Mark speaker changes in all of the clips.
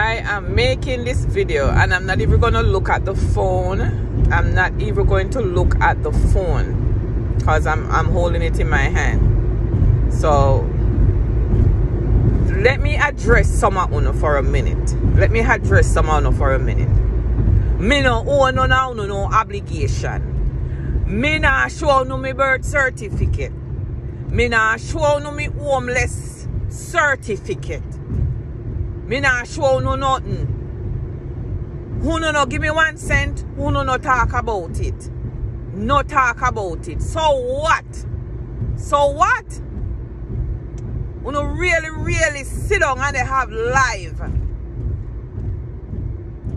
Speaker 1: I am making this video and I'm not even going to look at the phone. I'm not even going to look at the phone because I'm, I'm holding it in my hand. So let me address some of you for a minute. Let me address some of you for a minute. Me no owe no no, no, no obligation. Me show no me birth certificate. Me show no me homeless certificate. Me not show no nothing. Who no no give me one cent, who no no talk about it. No talk about it. So what? So what? Who no really, really sit down and they have live.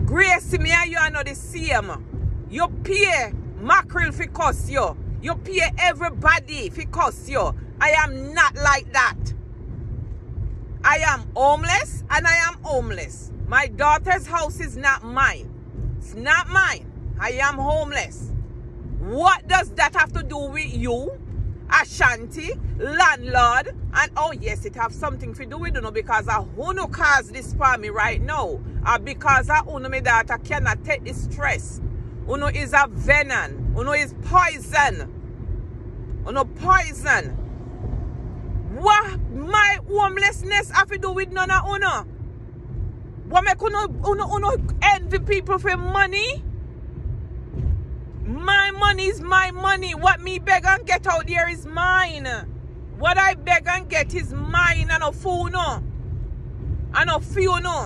Speaker 1: Grace me and you are not the same. You pay mackerel for cost you. You pay everybody for cost you. I am not like that. I am homeless and I am homeless. My daughter's house is not mine. It's not mine. I am homeless. What does that have to do with you? Ashanti, landlord, and oh yes, it have something to do with you because I who no cause this for me right now. Or because I uno me daughter cannot take the stress. Uno is a venom. Uno is poison. Uno poison. What my homelessness have to do with none of uno? What make uno, uno, uno envy people for money? My money is my money. What me beg and get out there is mine. What I beg and get is mine and a fool no. And a few no.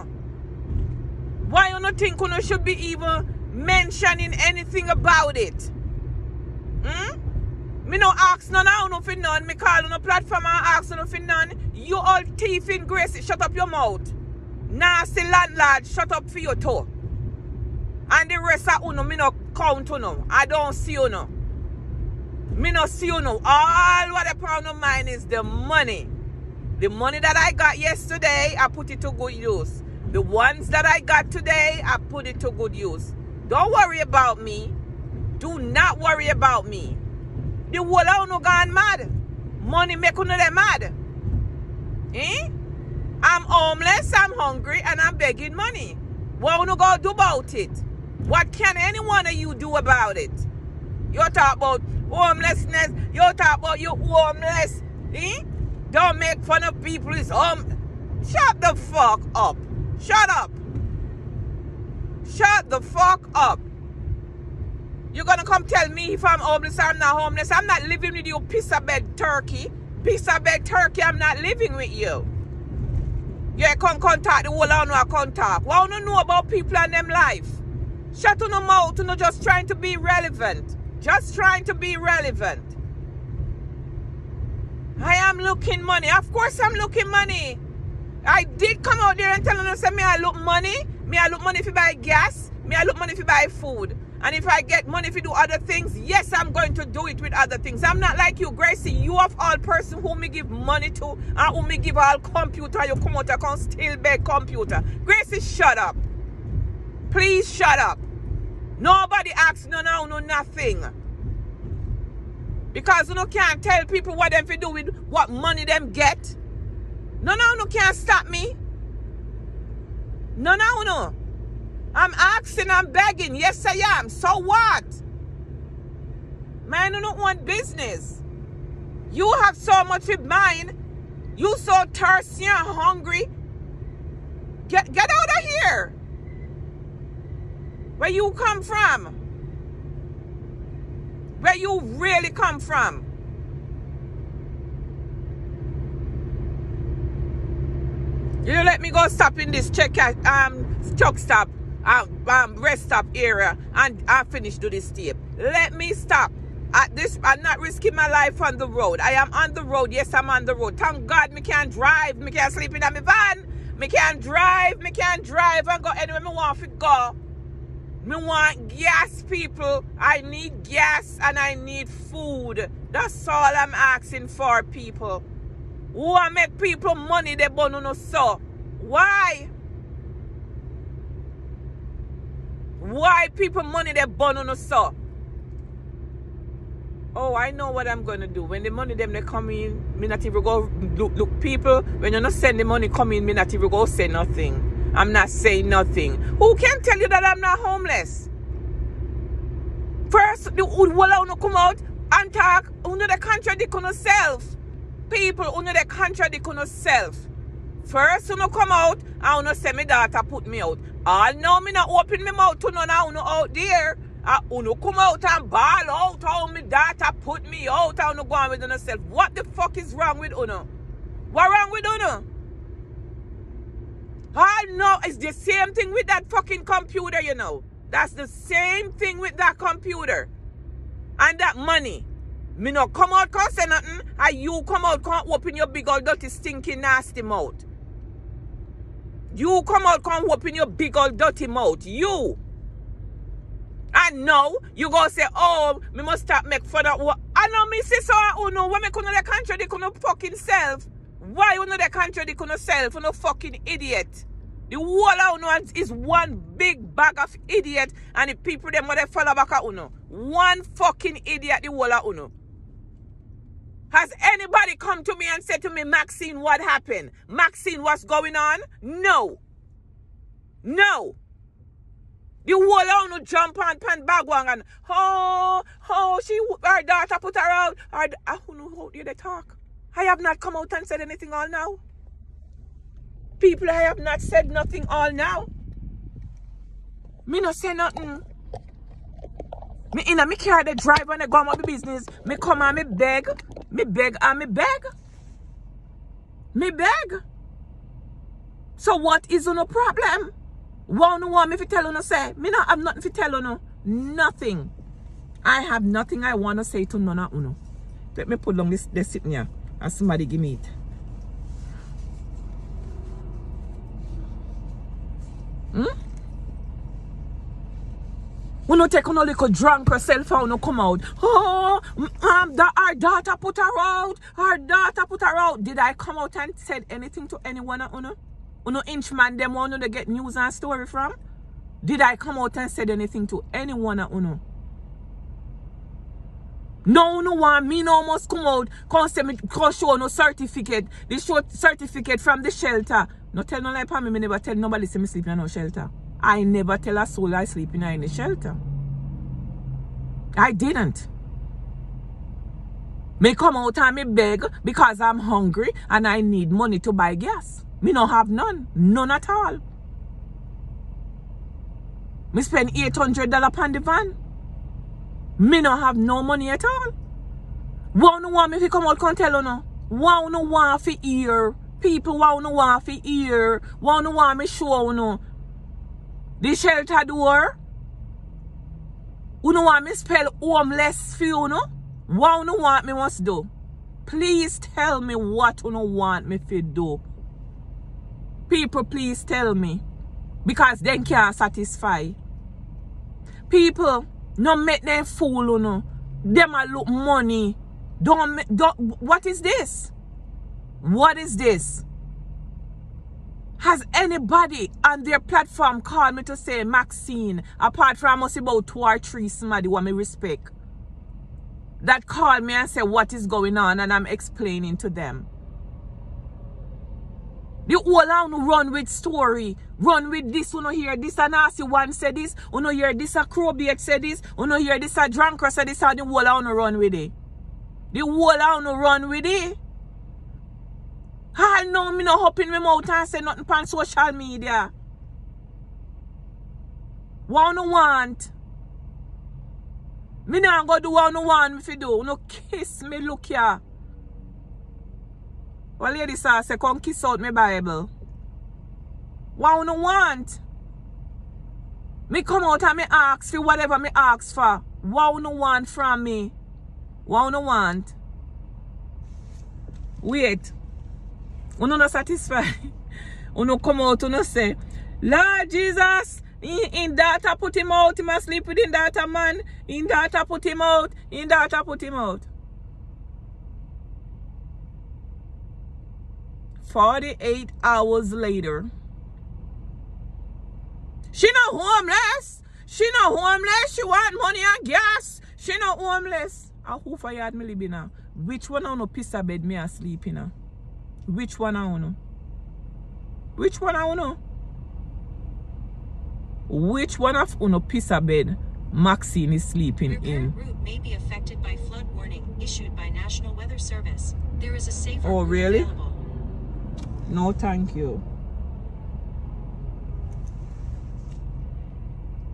Speaker 1: Why you not think uno should be even mentioning anything about it? Hmm? Me no ask none of no for none. Me call on a platform and ask no for none. You all thief in grace. Shut up your mouth. Nasty landlord, shut up for your toe. And the rest of uno, me no count uno. I don't see uno. Me no see uno. All what I pound of mine is the money. The money that I got yesterday, I put it to good use. The ones that I got today, I put it to good use. Don't worry about me. Do not worry about me. The whole of no gone mad. Money make uno them mad. Eh? I'm homeless, I'm hungry, and I'm begging money. What uno go do about it? What can any one of you do about it? You talk about homelessness, you talk about you homeless. Eh? Don't make fun of people who's home. Shut the fuck up. Shut up. Shut the fuck up. You're gonna come tell me if I'm homeless I'm not homeless. I'm not living with you, piece of bed turkey. Piece of bed turkey, I'm not living with you. Yeah, come contact the whole of no contact. What you know about people and them life? Shut on the mouth, you just trying to be relevant. Just trying to be relevant. I am looking money. Of course I'm looking money. I did come out there and tell them, say, me I look money. Me I look money if you buy gas. Me I look money if you buy food. And if I get money if you do other things, yes, I'm going to do it with other things. I'm not like you, Gracie. You of all person who me give money to and who me give all computer, you come out and can still beg computer. Gracie, shut up. Please shut up. Nobody asks no no no nothing. Because you know can't tell people what them to do with what money them get. No no no can't stop me. No no no. I'm asking, I'm begging. Yes, I am. So what? Man, I don't want business. You have so much in mind. You so thirsty and hungry. Get get out of here. Where you come from? Where you really come from? You let me go stop in this check um truck stop um, um, rest stop area and I finish do this tape. Let me stop. At this, I'm not risking my life on the road. I am on the road. Yes, I'm on the road. Thank God me can't drive. Me can't sleep in my van. Me can't drive. Me can't drive and go anywhere me want to go. Me want gas, people. I need gas and I need food. That's all I'm asking for, people. Who want make people money they burn no so? Why? Why people money they burn on us so? Oh, I know what I'm gonna do. When the money them they come in, me not even go look, look people. When you not send the money come in, me not even go say nothing. I'm not saying nothing. Who can tell you that I'm not homeless? First, the uno come out and talk, uno the contradict on self. People, uno the contradict on self. First, you uno come out and uno say me daughter put me out. All now me not open me mouth to none of uno out there. Uh, uno come out and ball out how me daughter put me out and uno go on with uno self. What the fuck is wrong with uno? What wrong with uno? I know it's the same thing with that fucking computer, you know. That's the same thing with that computer. And that money. Me no come out can't nothing. And you come out can't open your big old dirty stinking nasty mouth. You come out can't open your big old dirty mouth. You. And now you go say, oh, me must stop make fun of what I know me so I know when me couldn't the country they couldn't fucking self. Why you know the country they couldn't self? You no fucking idiot. The whole of uno is one big bag of idiot and the people them what they follow back at uno. One fucking idiot the whole of uno. Has anybody come to me and said to me, Maxine, what happened? Maxine, what's going on? No. No. The whole of uno jump on pan bagwang and oh, oh, she, her daughter put her out. Her, I don't ah, know how they talk. I have not come out and said anything all now. People, I have not said nothing all now. Me not say nothing. Me in a me car the drive and I go on my business. Me come and me beg. Me beg and me beg. Me beg. So what is no problem? One want me to tell you say. Me not have nothing to tell you. Nothing. I have nothing I want to say to none of you. Let me put on this, this sitting here. And somebody give me it. Hmm? We no take on a little drunk herself and no come out. Oh, um, our daughter put her out. Our daughter put her out. Did I come out and said anything to anyone of uno? Uno inchman them one to get news and story from? Did I come out and said anything to anyone of uno? No, no one, me no must come out, come say me, come show no certificate. The show certificate from the shelter. No tell no lie for me, me never tell nobody say me sleep in no shelter. I never tell a soul I sleep in any shelter. I didn't. Me come out and me beg because I'm hungry and I need money to buy gas. Me no have none. None at all. Me spend $800 upon the van. Me no have no money at all. One want me to come out and tell no. One want to hear People want to want to hear, want to want me show you the shelter door. You know want me spell homeless for you know? What you want me must do? Please tell me what you want me to do. People, please tell me. Because they can't satisfy. People, no make them fool you know. Them a look money. Don't, don't, what is this? What is this? Has anybody on their platform called me to say Maxine, apart from us about two or three somebody want me respect, that called me and said what is going on and I'm explaining to them. The whole on run with story. Run with this, you know hear this a nasty one say this, you know hear this a crowbait say this, you know hear this a drunker say this, and the whole on run with it. The whole on run with it. I know me no hop in my mouth and say nothing on social media. What you want? Me not go do what you want me to do. No kiss me look here. Well, lady sir say come kiss out my Bible. What you want? Me come out and me ask for whatever me ask for. What you want from me? What you want? Wait. Uno not satisfied. Uno come out, uno say, Lord Jesus, in, in I put him out, he must sleep with in daughter man. In that I put him out, in that I put him out. 48 hours later. She not homeless. She not homeless. She want money and gas. She not homeless. I who for yard me living now? Which one on no piece of bed me asleep in now? Which one I know? Which one I know? Which one of uno pizza bed Maxine is sleeping
Speaker 2: Your
Speaker 1: in?
Speaker 2: route may be affected by flood warning issued by National Weather Service. There is a safer
Speaker 1: Oh, really?
Speaker 2: available.
Speaker 1: No, thank you.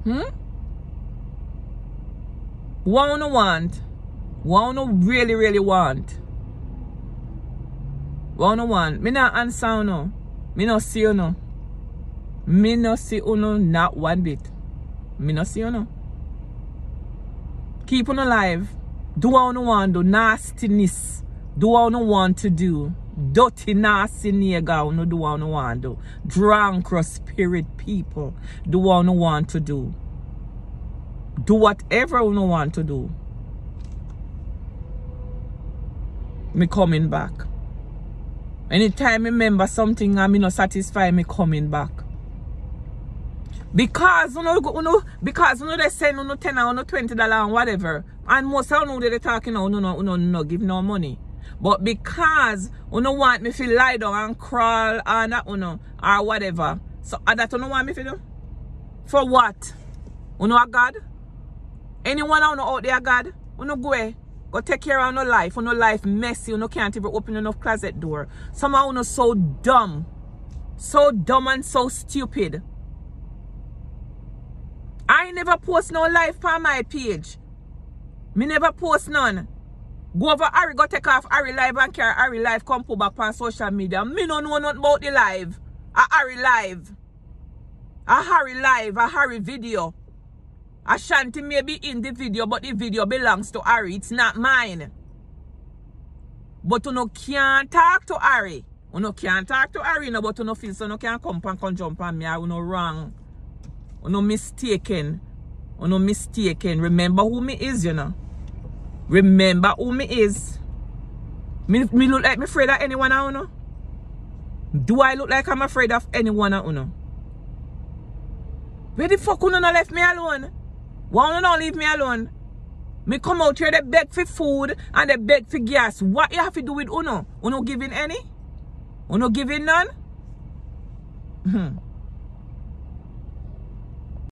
Speaker 1: Hmm? What uno want? What uno really, really want? What uno want? Me not answer uno. Me no see uno. Me no see uno not one bit. Me no see uno. Keep on alive. Do what uno want do. Nastiness. Do what uno want to do. Dirty nasty nigga uno do what uno want do. Drunk or spirit people. Do what uno want to do. Do whatever uno want to do. Me coming back. Anytime me remember something and me not satisfy me coming back. Because you know, you know because you know they send you know ten or no twenty dollar and whatever. And most of you know they talking you know, you know, no give no money. But because you know want me to lie down and crawl or not, you know, or whatever. So uh, that you know want me to do? For what? You know God? Anyone out out there, God? You know go away. Go take care of no life. Know life messy. You know can't even open enough closet door. Somehow know so dumb. So dumb and so stupid. I never post no life on my page. Me never post none. Go over Harry, go take off Harry live and carry Harry live, come put back on social media. Me no know nothing about the live. A Harry live. A Harry live, a Harry video. Ashanti may be in the video, but the video belongs to Harry. It's not mine. But you no can't talk to Harry. You no can't talk to Harry, no, but you no feel so no can't come and come jump on me. You no wrong. You no mistaken. You no mistaken. Remember who me is, you know. Remember who me is. Me, me look like me afraid of anyone, you know. Do I look like I'm afraid of anyone, you know? Where the fuck you no left me alone? Why you not leave me alone? Me come out here, they beg for food and they beg for gas. What you have to do with Uno? Uno giving any? Uno giving none? Hmm.